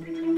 Mm-hmm.